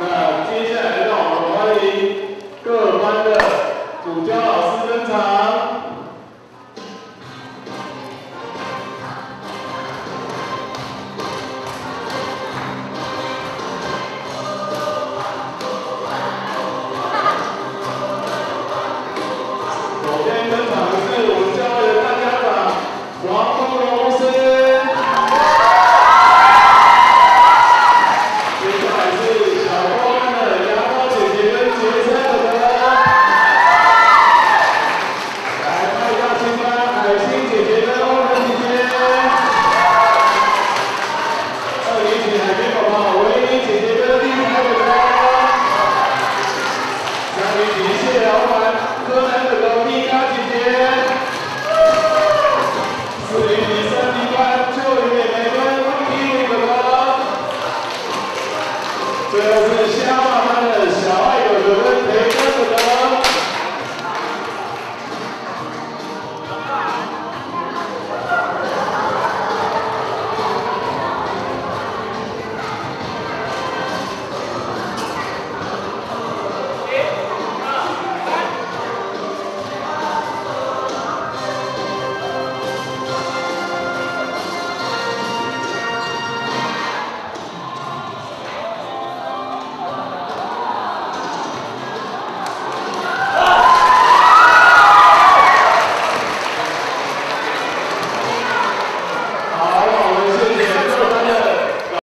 那接下来让我们欢迎各班的主教老师登场。